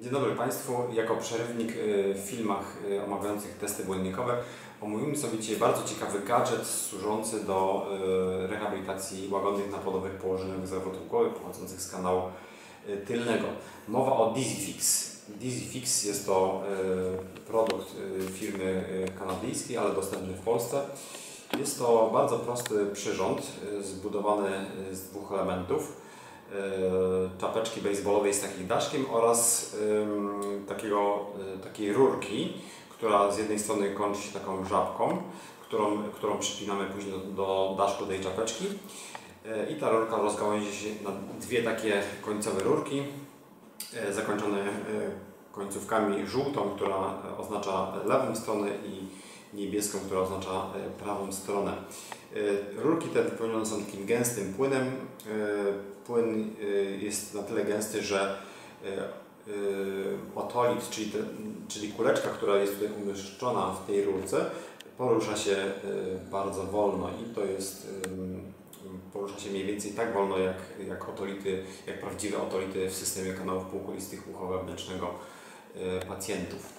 Dzień dobry Państwu. Jako przerywnik y, w filmach y, omawiających testy błędnikowe omówimy sobie dzisiaj bardzo ciekawy gadżet służący do y, rehabilitacji łagodnych napodowych położeniach zawrotów głowy pochodzących z kanału tylnego. Mowa o DiziFix. DiziFix jest to produkt firmy kanadyjskiej, ale dostępny w Polsce. Jest to bardzo prosty przyrząd zbudowany z dwóch elementów czapeczki baseballowej z takim daszkiem oraz takiego, e, takiej rurki, która z jednej strony kończy się taką żabką, którą, którą przypinamy później do, do daszku tej czapeczki. E, i ta rurka rozgałęzi się na dwie takie końcowe rurki zakończone końcówkami żółtą, która oznacza lewą stronę i niebieską, która oznacza prawą stronę. Rurki te wypełnione są takim gęstym płynem płyn y, jest na tyle gęsty, że otolit, czyli, te, czyli kuleczka, która jest tutaj umieszczona w tej rurce, porusza się bardzo wolno i to jest porusza się mniej więcej tak wolno jak, jak otolity, jak prawdziwe otolity w systemie kanałów półkulistych ucha wewnętrznego pacjentów.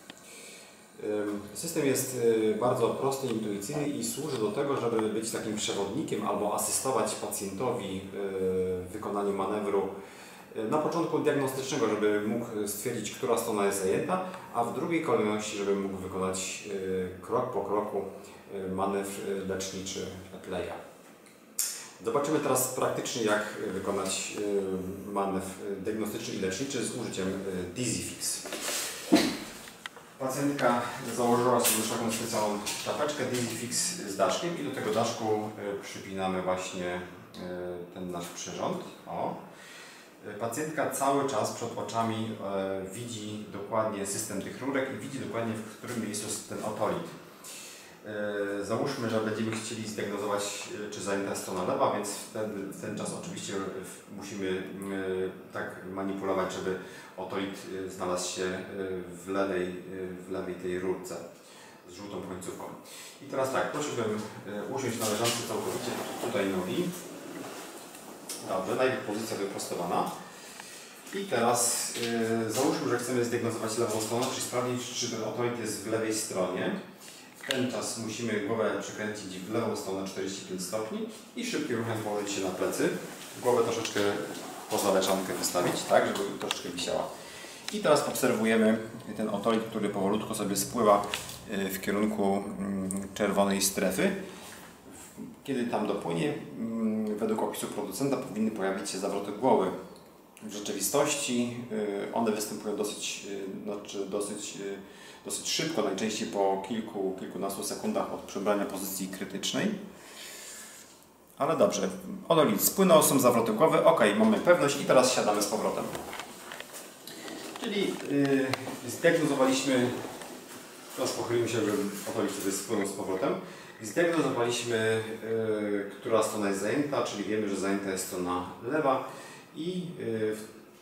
System jest y, bardzo prosty, intuicyjny i służy do tego, żeby być takim przewodnikiem albo asystować pacjentowi y, w wykonaniu manewru y, na początku diagnostycznego, żeby mógł stwierdzić, która strona jest zajęta, a w drugiej kolejności, żeby mógł wykonać krok po kroku manewr leczniczy Playa. Zobaczymy teraz praktycznie, jak wykonać manewr diagnostyczny i leczniczy z użyciem DiziFix. Pacjentka założyła sobie taką specjalną czapeczkę Fix z daszkiem i do tego daszku e, przypinamy właśnie e, ten nasz przyrząd. O. E, pacjentka cały czas przed oczami widzi dokładnie system tych rurek i widzi dokładnie w którym miejscu jest ten otolit. Załóżmy, że będziemy chcieli zdiagnozować, czy zajęta strona lewa, więc wtedy, w ten czas oczywiście musimy tak manipulować, żeby otolit znalazł się w lewej, w lewej tej rurce z żółtą końcówką. I teraz tak, prosiłbym usiąść na leżący całkowicie tutaj nogi. Dobrze, najpierw pozycja wyprostowana. I teraz załóżmy, że chcemy zdiagnozować lewą stronę, czyli sprawdzić, czy ten otolit jest w lewej stronie. Ten czas musimy głowę przekręcić w lewą stronę 45 stopni i szybkim ruchem położyć się na plecy. Głowę troszeczkę poza leczankę wystawić, tak, żeby troszeczkę wisiała. I teraz obserwujemy ten otolit, który powolutku sobie spływa y, w kierunku mm, czerwonej strefy. Kiedy tam dopłynie, mm, według opisu producenta powinny pojawić się zawroty głowy. W rzeczywistości y, one występują dosyć, y, znaczy dosyć, dosyć szybko, najczęściej po kilku, kilkunastu sekundach od przybrania pozycji krytycznej. Ale dobrze, odolit spłynął, są zawroty głowy, ok, mamy pewność i teraz siadamy z powrotem. Czyli yy, zdiagnozowaliśmy, teraz pochylimy się, żeby odolit sobie spłynął z powrotem. Zdiagnozowaliśmy, yy, która strona jest zajęta, czyli wiemy, że zajęta jest strona lewa i, yy,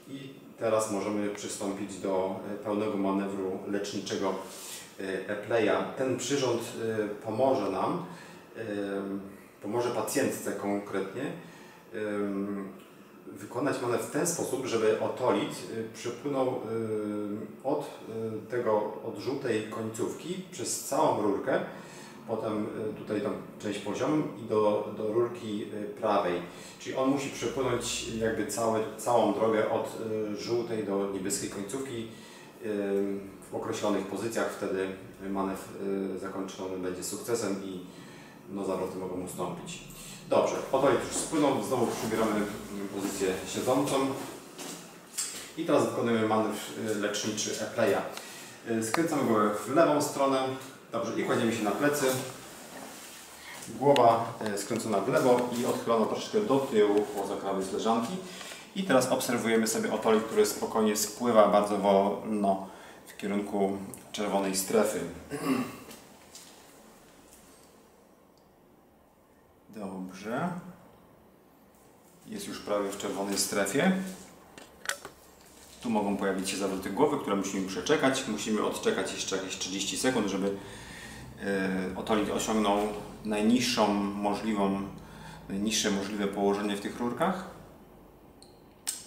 i teraz możemy przystąpić do pełnego manewru leczniczego e-playa. Ten przyrząd pomoże nam pomoże pacjentce konkretnie wykonać manewr w ten sposób, żeby otolit y, przypłynął y, od y, tego, od końcówki przez całą rurkę, potem tutaj tam część poziom i do, do rurki prawej. Czyli on musi przepłynąć jakby całe, całą drogę od żółtej do niebieskiej końcówki w określonych pozycjach. Wtedy manewr zakończony będzie sukcesem i no zawroty mogą ustąpić. Dobrze, oto już spłynął, znowu przybieramy mm, pozycję siedzącą. I teraz wykonujemy manewr leczniczy e-playa. Y, skręcamy głowę w lewą stronę. Dobrze, i kładziemy się na plecy. Głowa y, skręcona w lewo i odchylona troszeczkę do tyłu poza krawędź leżanki. I teraz obserwujemy sobie otolik, który spokojnie spływa bardzo wolno w kierunku czerwonej strefy. Dobrze. Jest już prawie w czerwonej strefie. Tu mogą pojawić się zawroty głowy, które musimy przeczekać. Musimy odczekać jeszcze jakieś 30 sekund, żeby e, otolit osiągnął najniższą możliwą, najniższe możliwe położenie w tych rurkach.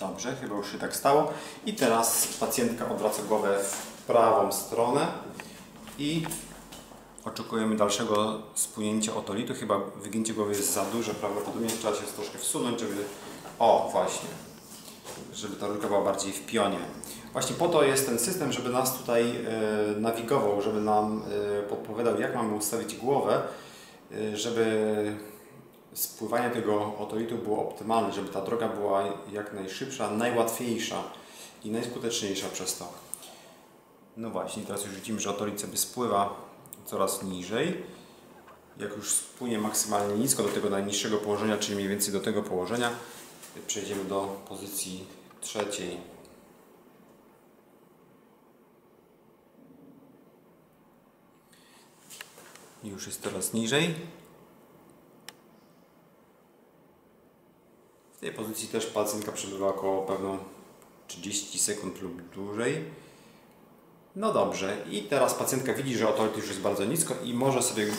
Dobrze, chyba już się tak stało. I teraz pacjentka odwraca głowę w prawą stronę i oczekujemy dalszego spłynięcia otolitu. Chyba wygięcie głowy jest za duże, prawdopodobnie trzeba się troszkę wsunąć, żeby... O, właśnie. Żeby ta rurka była bardziej w pionie. Właśnie po to jest ten system, żeby nas tutaj e, nawigował, żeby nam e, podpowiadał, jak mamy ustawić głowę, e, żeby spływanie tego otolitu było optymalne, żeby ta droga była jak najszybsza, najłatwiejsza i najskuteczniejsza przez to. No właśnie, teraz już widzimy, że otolit sobie spływa coraz niżej. Jak już spłynie maksymalnie nisko do tego najniższego położenia, czyli mniej więcej do tego położenia, przejdziemy do pozycji trzeciej. Już jest coraz niżej. W tej pozycji też pacjentka przebywa około pewną 30 sekund lub dłużej. No dobrze, i teraz pacjentka widzi, że otolit już jest bardzo nisko i może sobie mm,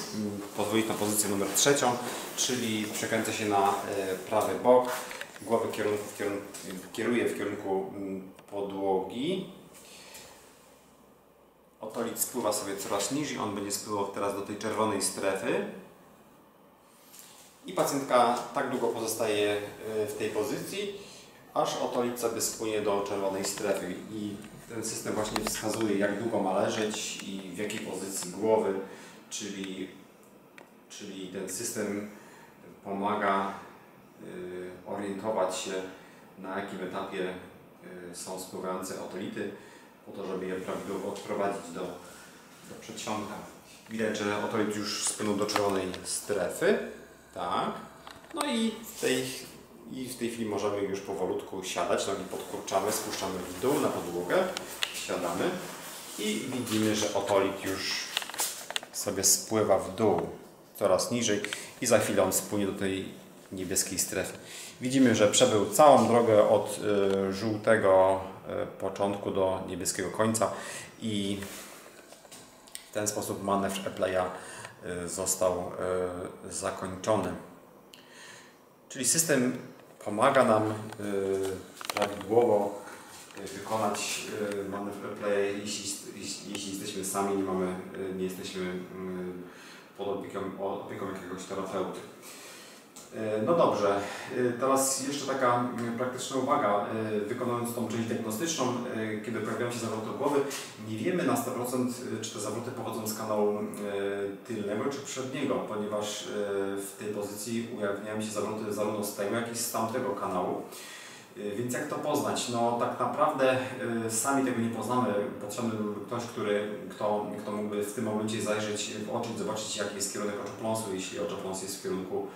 pozwolić na pozycję numer trzecią, czyli przekręca się na e, prawy bok, głowę kierunku, w kierunku, kieruje w kierunku mm, podłogi. Otolit spływa sobie coraz niżej, on będzie spływał teraz do tej czerwonej strefy. I pacjentka tak długo pozostaje e, w tej pozycji, aż otolit sobie spłynie do czerwonej strefy. I ten system właśnie wskazuje, jak długo ma leżeć i w jakiej pozycji głowy, czyli, czyli ten system pomaga y, orientować się, na jakim etapie y, są spływające otolity, po to, żeby je prawidłowo odprowadzić do, do przedsionka. Widać, że otolit już spłynął do czerwonej strefy. Tak. No i w tej, i w tej chwili możemy już powolutku siadać. Nogi podkurczamy, spuszczamy w dół na podłogę. Siadamy i widzimy, że otolit już sobie spływa w dół coraz niżej i za chwilę on spłynie do tej niebieskiej strefy. Widzimy, że przebył całą drogę od y, żółtego y, początku do niebieskiego końca i w ten sposób manewr Eplaya y, został zakończony. Czyli system pomaga nam prawidłowo wykonać manewr Eplaya, jeśli, jeśli, jesteśmy sami, nie, mamy, nie jesteśmy y, pod opieką, opieką jakiegoś terapeuty. E, No dobrze, E, teraz jeszcze taka mm, praktyczna uwaga. E, Wykonując tą część diagnostyczną, kiedy pojawiają się zawroty głowy, nie wiemy na 100% czy te zawroty pochodzą z kanału tylnego czy przedniego, ponieważ w tej pozycji ujawniają się zawroty zarówno z tego, jak i z tamtego kanału. Więc jak to poznać? No tak naprawdę sami tego nie poznamy. Potrzebny ktoś, który, kto, kto mógłby w tym momencie zajrzeć w oczy i zobaczyć jaki jest kierunek oczopląsu, jeśli oczopląs jest w kierunku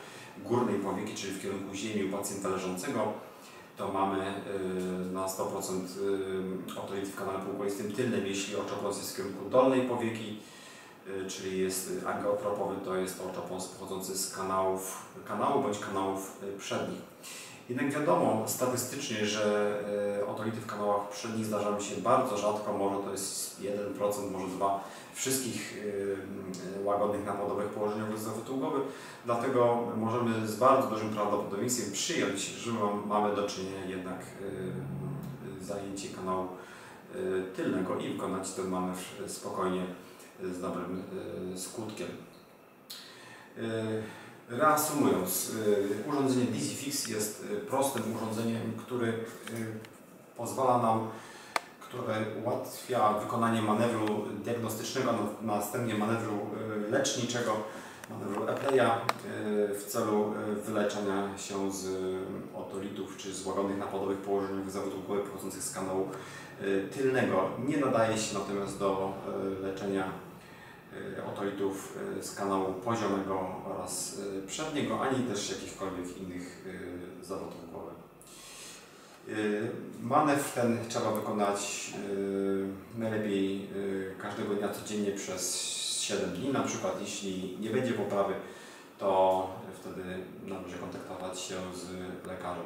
górnej powieki, czyli w kierunku ziemi u pacjenta leżącego, to mamy y, na 100% y, otolit w kanale półkolistym tylnym. Jeśli oczopląs jest w kierunku dolnej powieki, y, czyli jest angiotropowy, to jest oczopląs pochodzący z kanałów, kanału bądź kanałów y, przednich. Jednak wiadomo statystycznie, że otolity w kanałach przednich zdarzają się bardzo rzadko, może to jest 1%, może 2% wszystkich y, łagodnych napadowych położeniowych zawrotu głowy. Dlatego możemy z bardzo dużym prawdopodobieństwem przyjąć, że mam- mamy do czynienia jednak y, zajęcie kanału tylnego i wykonać ten manewr spokojnie z dobrym skutkiem. Reasumując, y, urządzenie DiziFix jest y, prostym urządzeniem, który y, pozwala nam, które ułatwia wykonanie manewru diagnostycznego, następnie manewru leczniczego, manewru Eplaya y, w celu wyleczenia się z otolitów czy z łagodnych napadowych położeniowych zawodów głowy pochodzących z kanału tylnego. Nie nadaje się natomiast do leczenia y, otolitów y, z kanału poziomego oraz y, przedniego, ani też jakichkolwiek innych zawodów głowy. Manewr ten trzeba wykonać najlepiej każdego dnia codziennie przez 7 dni. Na przykład jeśli nie będzie poprawy, to wtedy należy kontaktować się z lekarzem.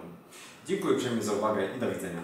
Dziękuję uprzejmie za uwagę i do widzenia.